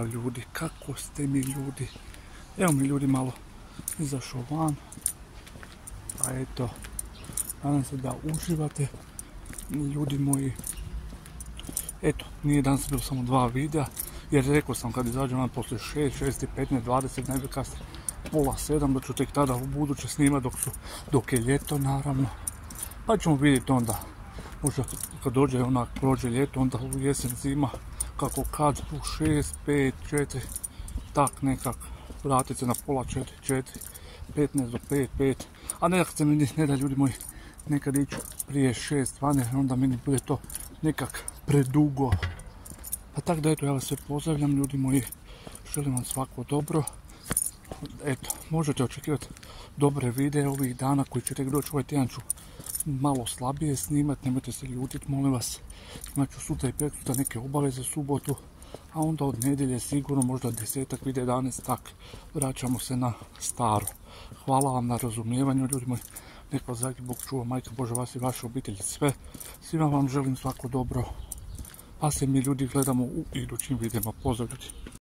ljudi, kako ste mi ljudi? Evo mi ljudi malo izašao van. Pa eto, nadam se da uživate, ljudi moji. Eto, nije danas bilo samo dva videa, jer rekao sam kad izađem van poslije 6, 6 15, 20, ne bi kasnije pola 7, da ću tek tada u buduće snimati dok, dok je ljeto naravno. Pa ćemo vidjeti onda, možda kad dođe onak prođe ljeto, onda u jesen zima, kako kad u 6, 5, 4, tak nekak vratit se na pola 4, 4, 15 do 5, 5, a nekak se mi ne da ljudi moji nekad ići prije 6, 12, onda meni bude to nekak predugo. Pa tak da eto, ja vas sve pozdravljam ljudi moji, želim vam svako dobro. Eto, možete očekivati dobre videe ovih dana koji će tek doći ovaj tjedan ću malo slabije snimat, nemojte se ljutiti, molim vas. Ću sutra i za neke obaveze subotu, a onda od nedjelje sigurno možda desetak videa danas tak vraćamo se na staro. Hvala vam na razumijevanju ljudi moji, nek vas Bog čuva, majka Bože vas i vaše obitelji sve. Svima vam želim svako dobro, pa se mi ljudi gledamo u idućim videima. Pozdrav ljudi.